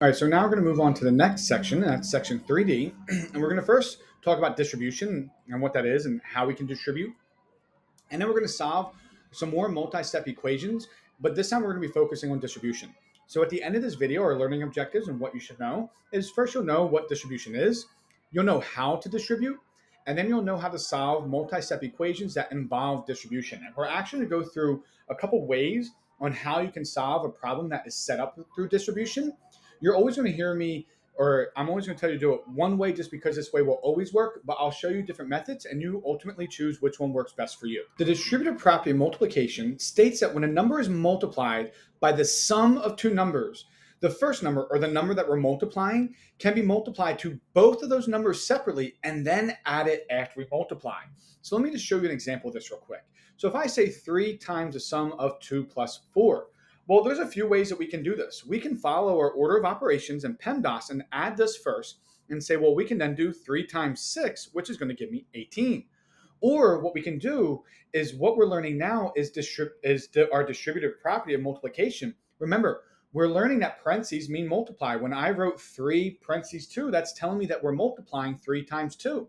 All right, so now we're going to move on to the next section, and that's section 3D. And we're going to first talk about distribution and what that is and how we can distribute. And then we're going to solve some more multi-step equations, but this time we're going to be focusing on distribution. So at the end of this video, our learning objectives and what you should know is first you'll know what distribution is, you'll know how to distribute, and then you'll know how to solve multi-step equations that involve distribution. And we're actually going to go through a couple ways on how you can solve a problem that is set up through distribution. You're always going to hear me or I'm always going to tell you to do it one way just because this way will always work, but I'll show you different methods and you ultimately choose which one works best for you. The distributive property of multiplication states that when a number is multiplied by the sum of two numbers, the first number or the number that we're multiplying can be multiplied to both of those numbers separately and then add it after we multiply. So let me just show you an example of this real quick. So if I say 3 times the sum of 2 plus 4, well, there's a few ways that we can do this. We can follow our order of operations in PEMDAS and add this first and say, well, we can then do 3 times 6, which is going to give me 18. Or what we can do is what we're learning now is, distrib- is our distributive property of multiplication. Remember, we're learning that parentheses mean multiply. When I wrote 3 parentheses 2, that's telling me that we're multiplying 3 times 2.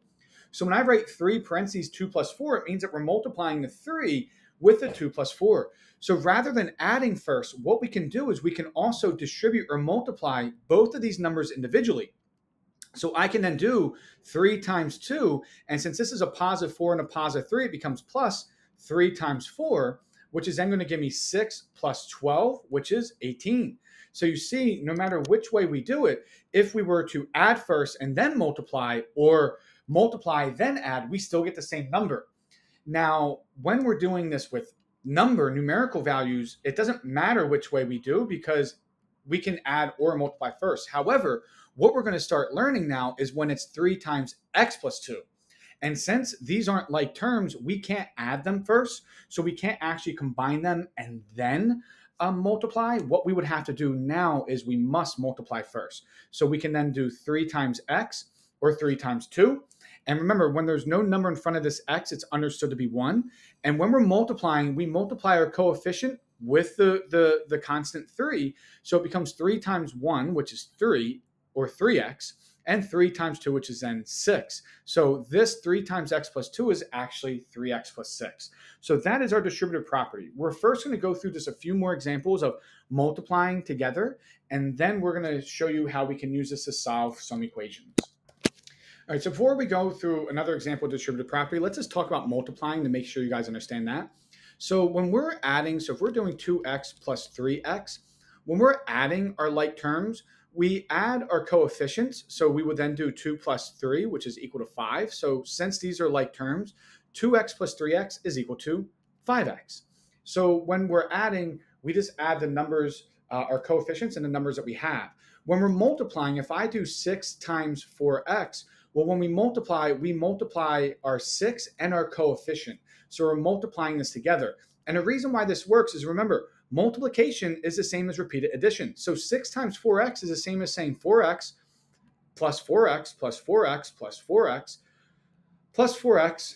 So when I write 3 parentheses 2 plus 4, it means that we're multiplying the 3 with the 2 plus 4. So rather than adding first, what we can do is we can also distribute or multiply both of these numbers individually. So I can then do 3 times 2. And since this is a positive 4 and a positive 3, it becomes plus 3 times 4 which is then going to give me 6 plus 12, which is 18. So you see, no matter which way we do it, if we were to add first and then multiply, or multiply then add, we still get the same number. Now, when we're doing this with number, numerical values, it doesn't matter which way we do because we can add or multiply first. However, what we're going to start learning now is when it's 3 times x plus 2. And since these aren't like terms, we can't add them first. So we can't actually combine them and then um, multiply. What we would have to do now is we must multiply first. So we can then do 3 times x or 3 times 2. And remember, when there's no number in front of this x, it's understood to be 1. And when we're multiplying, we multiply our coefficient with the, the, the constant 3. So it becomes 3 times 1, which is 3, or 3x and 3 times 2, which is then 6. So this 3 times x plus 2 is actually 3x plus 6. So that is our distributive property. We're first going to go through just a few more examples of multiplying together, and then we're going to show you how we can use this to solve some equations. All right, so before we go through another example of distributive property, let's just talk about multiplying to make sure you guys understand that. So when we're adding, so if we're doing 2x plus 3x, when we're adding our like terms, we add our coefficients. So we would then do 2 plus 3, which is equal to 5. So since these are like terms, 2x plus 3x is equal to 5x. So when we're adding, we just add the numbers, uh, our coefficients and the numbers that we have. When we're multiplying, if I do 6 times 4x, well, when we multiply, we multiply our 6 and our coefficient. So we're multiplying this together. And the reason why this works is remember, Multiplication is the same as repeated addition. So 6 times 4x is the same as saying 4x plus 4x plus 4x plus 4x plus 4x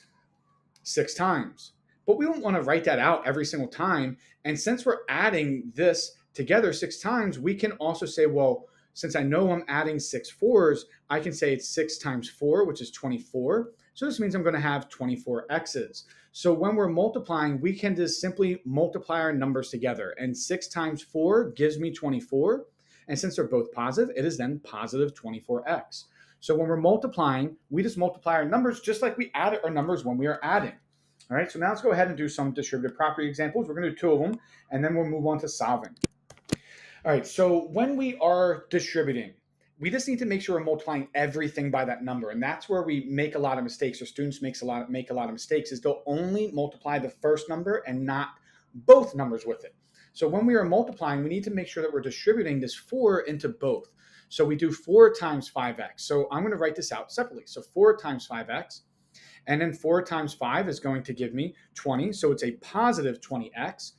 six times. But we don't want to write that out every single time. And since we're adding this together six times, we can also say, well, since I know I'm adding six fours, I can say it's six times four, which is 24. So this means I'm going to have 24 x's. So when we're multiplying, we can just simply multiply our numbers together. And 6 times 4 gives me 24. And since they're both positive, it is then positive 24x. So when we're multiplying, we just multiply our numbers just like we add our numbers when we are adding. All right, so now let's go ahead and do some distributive property examples. We're going to do two of them, and then we'll move on to solving. All right, so when we are distributing, we just need to make sure we're multiplying everything by that number and that's where we make a lot of mistakes or students makes a lot make a lot of mistakes is they'll only multiply the first number and not both numbers with it. So when we are multiplying we need to make sure that we're distributing this 4 into both. So we do 4 times 5x so i'm going to write this out separately. So 4 times 5x and then 4 times 5 is going to give me 20 so it's a positive 20x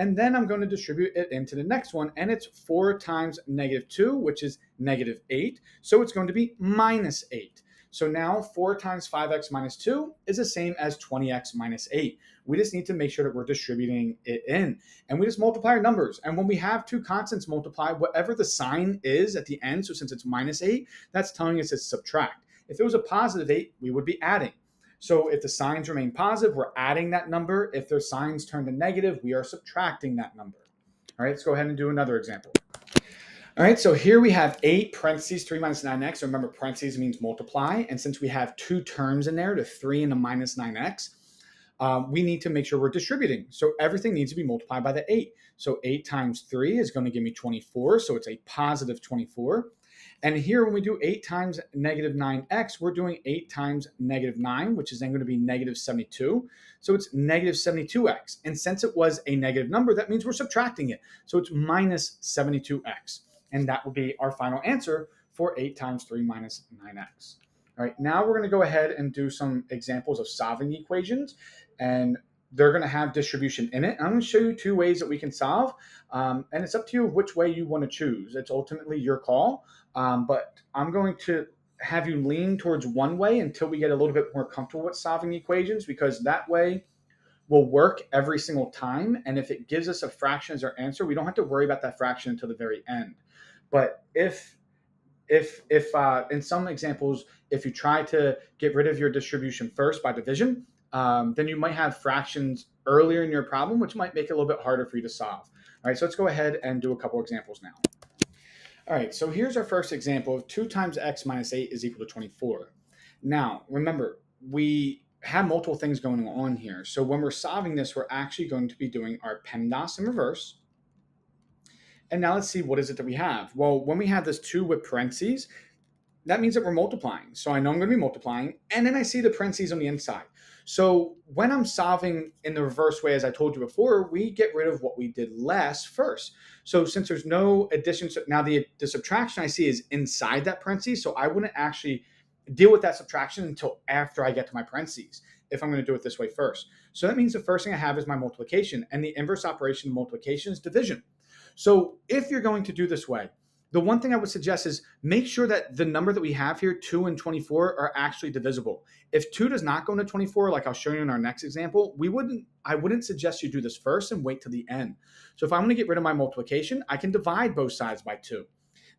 and then I'm going to distribute it into the next one. And it's 4 times negative 2, which is negative 8. So it's going to be minus 8. So now 4 times 5x minus 2 is the same as 20x minus 8. We just need to make sure that we're distributing it in. And we just multiply our numbers. And when we have two constants multiply, whatever the sign is at the end, so since it's minus 8, that's telling us it's subtract. If it was a positive 8, we would be adding. So if the signs remain positive, we're adding that number. If their signs turn to negative, we are subtracting that number. All right, let's go ahead and do another example. All right, so here we have 8 parentheses 3 minus 9x. Remember, parentheses means multiply. And since we have two terms in there, the 3 and the minus 9x, um, we need to make sure we're distributing. So everything needs to be multiplied by the 8. So 8 times 3 is going to give me 24. So it's a positive 24. And here, when we do 8 times negative 9x, we're doing 8 times negative 9, which is then going to be negative 72. So it's negative 72x. And since it was a negative number, that means we're subtracting it. So it's minus 72x. And that will be our final answer for 8 times 3 minus 9x. All right, now we're going to go ahead and do some examples of solving equations. And they're going to have distribution in it. I'm going to show you two ways that we can solve. Um, and it's up to you which way you want to choose. It's ultimately your call. Um, but I'm going to have you lean towards one way until we get a little bit more comfortable with solving equations because that way will work every single time. And if it gives us a fraction as our answer, we don't have to worry about that fraction until the very end. But if if if uh, in some examples, if you try to get rid of your distribution first by division, um, then you might have fractions earlier in your problem, which might make it a little bit harder for you to solve. All right, so let's go ahead and do a couple examples now. All right, so here's our first example of 2 times x minus 8 is equal to 24. Now, remember, we have multiple things going on here. So when we're solving this, we're actually going to be doing our PEMDAS in reverse. And now let's see, what is it that we have? Well, when we have this 2 with parentheses, that means that we're multiplying. So I know I'm going to be multiplying, and then I see the parentheses on the inside. So when I'm solving in the reverse way, as I told you before, we get rid of what we did less first. So since there's no addition, so now the, the subtraction I see is inside that parentheses. So I wouldn't actually deal with that subtraction until after I get to my parentheses if I'm going to do it this way first. So that means the first thing I have is my multiplication and the inverse operation of multiplication is division. So if you're going to do this way, the one thing I would suggest is make sure that the number that we have here, 2 and 24, are actually divisible. If 2 does not go into 24, like I'll show you in our next example, we wouldn't I wouldn't suggest you do this first and wait till the end. So if I'm going to get rid of my multiplication, I can divide both sides by 2.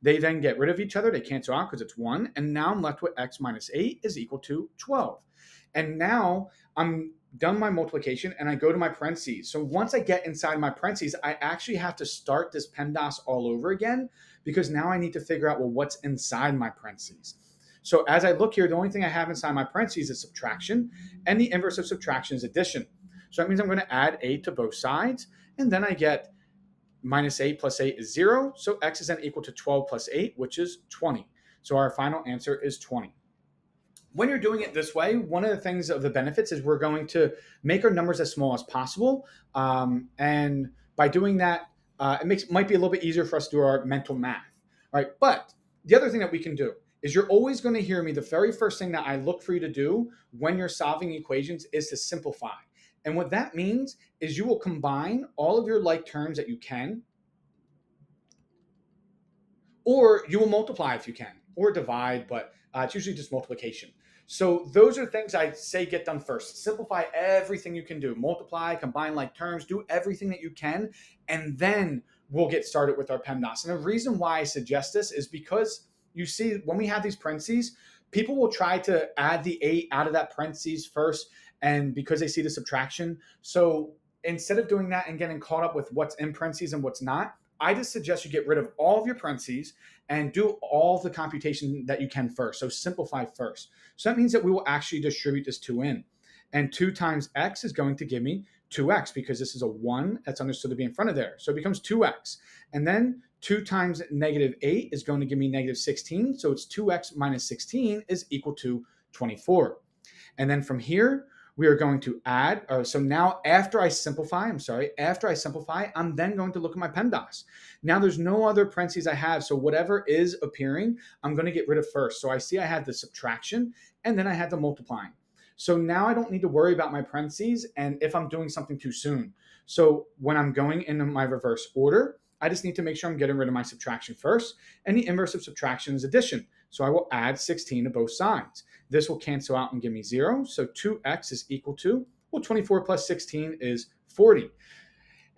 They then get rid of each other. They cancel out because it's 1. And now I'm left with x minus 8 is equal to 12. And now I'm done my multiplication and I go to my parentheses. So once I get inside my parentheses, I actually have to start this PEMDAS all over again because now I need to figure out, well, what's inside my parentheses. So as I look here, the only thing I have inside my parentheses is subtraction, and the inverse of subtraction is addition. So that means I'm going to add 8 to both sides, and then I get minus 8 plus 8 is 0. So x is then equal to 12 plus 8, which is 20. So our final answer is 20. When you're doing it this way, one of the things of the benefits is we're going to make our numbers as small as possible. Um, and by doing that, uh, it makes might be a little bit easier for us to do our mental math. Right. But the other thing that we can do is you're always going to hear me. The very first thing that I look for you to do when you're solving equations is to simplify. And what that means is you will combine all of your like terms that you can, or you will multiply if you can, or divide, but uh, it's usually just multiplication. So those are things I say get done first. Simplify everything you can do. Multiply, combine like terms, do everything that you can, and then we'll get started with our PEMDAS. And the reason why I suggest this is because you see when we have these parentheses, people will try to add the eight out of that parentheses first, and because they see the subtraction. So instead of doing that and getting caught up with what's in parentheses and what's not, I just suggest you get rid of all of your parentheses and do all the computation that you can first. So simplify first. So that means that we will actually distribute this 2 in. And 2 times x is going to give me 2x because this is a 1 that's understood to be in front of there. So it becomes 2x. And then 2 times negative 8 is going to give me negative 16. So it's 2x minus 16 is equal to 24. And then from here, we are going to add. Uh, so now after I simplify, I'm sorry, after I simplify, I'm then going to look at my PEMDAS. Now there's no other parentheses I have. So whatever is appearing, I'm going to get rid of first. So I see I have the subtraction and then I have the multiplying. So now I don't need to worry about my parentheses and if I'm doing something too soon. So when I'm going into my reverse order, I just need to make sure I'm getting rid of my subtraction first. And the inverse of subtraction is addition. So I will add 16 to both sides. This will cancel out and give me zero. So 2x is equal to, well, 24 plus 16 is 40.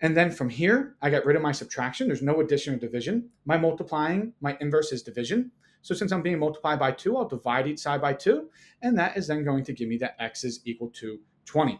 And then from here, I get rid of my subtraction. There's no addition or division. My multiplying, my inverse is division. So since I'm being multiplied by 2, I'll divide each side by 2. And that is then going to give me that x is equal to 20.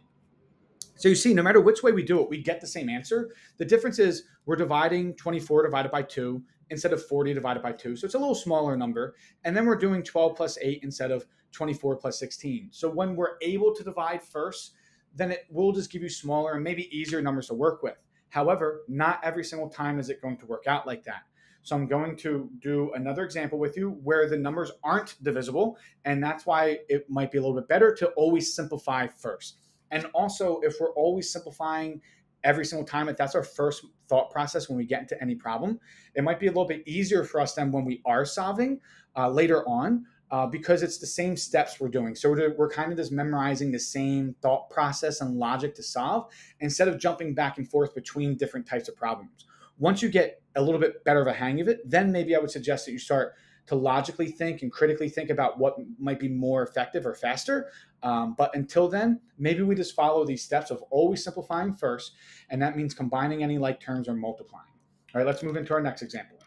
So you see, no matter which way we do it, we get the same answer. The difference is we're dividing 24 divided by 2 instead of 40 divided by 2. So it's a little smaller number. And then we're doing 12 plus 8 instead of 24 plus 16. So when we're able to divide first, then it will just give you smaller and maybe easier numbers to work with. However, not every single time is it going to work out like that. So I'm going to do another example with you where the numbers aren't divisible. And that's why it might be a little bit better to always simplify first. And also, if we're always simplifying every single time, if that's our first thought process when we get into any problem, it might be a little bit easier for us than when we are solving uh, later on. Uh, because it's the same steps we're doing. So we're, we're kind of just memorizing the same thought process and logic to solve instead of jumping back and forth between different types of problems. Once you get a little bit better of a hang of it, then maybe I would suggest that you start to logically think and critically think about what might be more effective or faster. Um, but until then, maybe we just follow these steps of always simplifying first, and that means combining any like terms or multiplying. All right, let's move into our next example.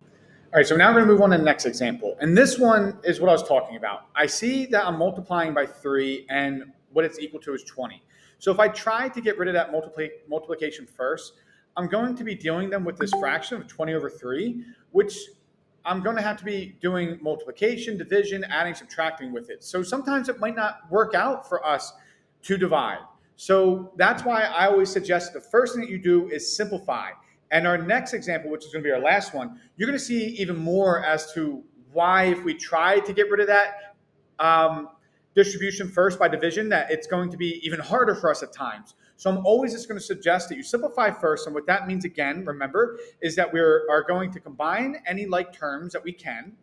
All right, so now we're to move on to the next example. And this one is what I was talking about. I see that I'm multiplying by 3, and what it's equal to is 20. So if I try to get rid of that multiplication first, I'm going to be dealing them with this fraction of 20 over 3, which I'm going to have to be doing multiplication, division, adding, subtracting with it. So sometimes it might not work out for us to divide. So that's why I always suggest the first thing that you do is simplify. And our next example, which is going to be our last one, you're going to see even more as to why, if we try to get rid of that um, distribution first by division, that it's going to be even harder for us at times. So I'm always just going to suggest that you simplify first. And what that means, again, remember, is that we are going to combine any like terms that we can.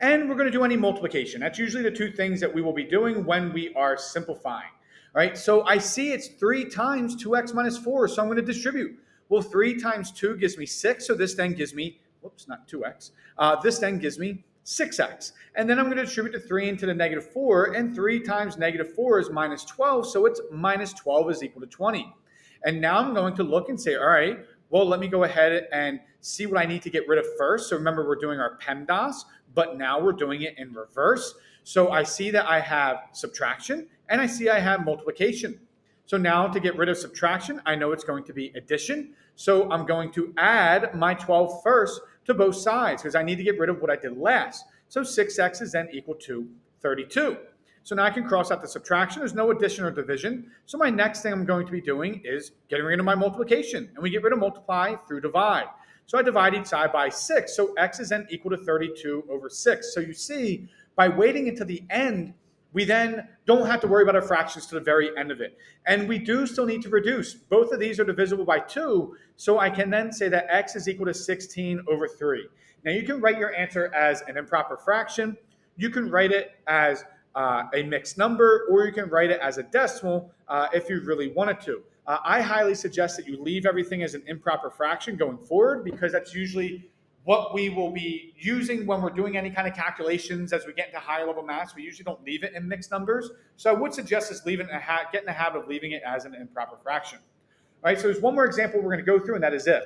And we're going to do any multiplication. That's usually the two things that we will be doing when we are simplifying. All right, so I see it's 3 times 2x minus 4, so I'm going to distribute. Well, 3 times 2 gives me 6, so this then gives me, whoops, not 2x. Uh, this then gives me 6x. And then I'm going to distribute the 3 into the negative 4, and 3 times negative 4 is minus 12, so it's minus 12 is equal to 20. And now I'm going to look and say, all right, well, let me go ahead and see what I need to get rid of first. So remember, we're doing our PEMDAS, but now we're doing it in reverse. So I see that I have subtraction, and I see I have multiplication. So now to get rid of subtraction, I know it's going to be addition. So I'm going to add my 12 first to both sides because I need to get rid of what I did last. So 6x is then equal to 32. So now I can cross out the subtraction. There's no addition or division. So my next thing I'm going to be doing is getting rid of my multiplication. And we get rid of multiply through divide. So I divide each side by 6. So x is then equal to 32 over 6. So you see, by waiting until the end, we then don't have to worry about our fractions to the very end of it. And we do still need to reduce. Both of these are divisible by 2, so I can then say that x is equal to 16 over 3. Now you can write your answer as an improper fraction, you can write it as uh, a mixed number, or you can write it as a decimal uh, if you really wanted to. Uh, I highly suggest that you leave everything as an improper fraction going forward because that's usually what we will be using when we're doing any kind of calculations as we get into higher level maths. We usually don't leave it in mixed numbers. So I would suggest us leaving a ha- get in the habit of leaving it as an improper fraction. All right, so there's one more example we're going to go through, and that is it.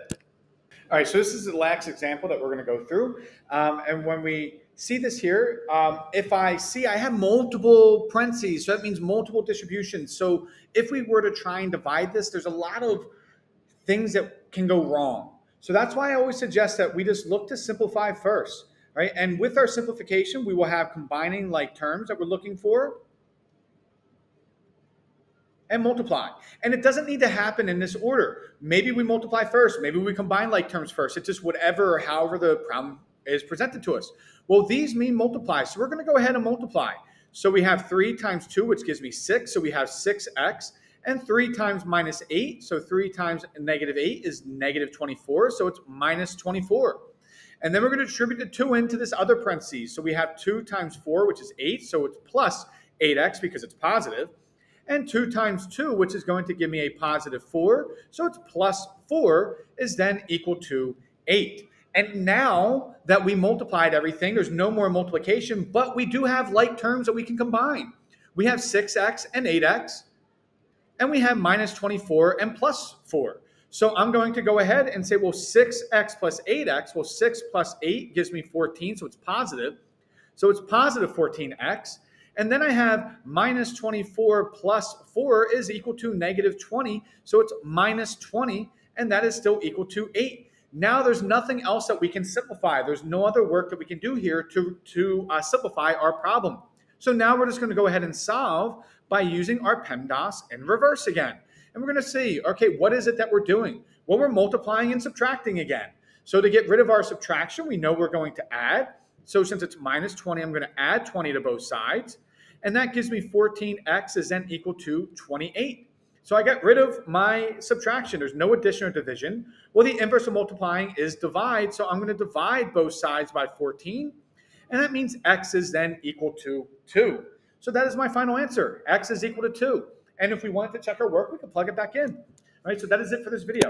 All right, so this is the last example that we're going to go through. Um, and when we see this here, um, if I see I have multiple parentheses, so that means multiple distributions. So if we were to try and divide this, there's a lot of things that can go wrong. So that's why I always suggest that we just look to simplify first, right? And with our simplification, we will have combining like terms that we're looking for and multiply. And it doesn't need to happen in this order. Maybe we multiply first, maybe we combine like terms first. It's just whatever or however the problem is presented to us. Well, these mean multiply. So we're going to go ahead and multiply. So we have 3 times 2, which gives me 6. So we have 6x and 3 times minus 8. So 3 times negative 8 is negative 24. So it's minus 24. And then we're going to distribute the 2 into this other parentheses. So we have 2 times 4, which is 8. So it's plus 8x because it's positive. and 2 times 2, which is going to give me a positive 4. So it's plus 4 is then equal to 8. And now that we multiplied everything, there's no more multiplication, but we do have like terms that we can combine. We have 6x and 8x, and we have minus 24 and plus 4. So I'm going to go ahead and say, well, 6x plus 8x, well, 6 plus 8 gives me 14, so it's positive. So it's positive 14x. And then I have minus 24 plus 4 is equal to negative 20. So it's minus 20, and that is still equal to 8. Now there's nothing else that we can simplify. There's no other work that we can do here to, to uh, simplify our problem. So now we're just going to go ahead and solve by using our PEMDAS in reverse again. And we're going to see, okay, what is it that we're doing? Well, we're multiplying and subtracting again. So to get rid of our subtraction, we know we're going to add. So since it's minus 20, I'm going to add 20 to both sides. And that gives me 14x is then equal to 28. So I get rid of my subtraction. There's no addition or division. Well, the inverse of multiplying is divide. So I'm going to divide both sides by 14. And that means x is then equal to 2. So that is my final answer. x is equal to 2. And if we wanted to check our work, we can plug it back in. All right, so that is it for this video.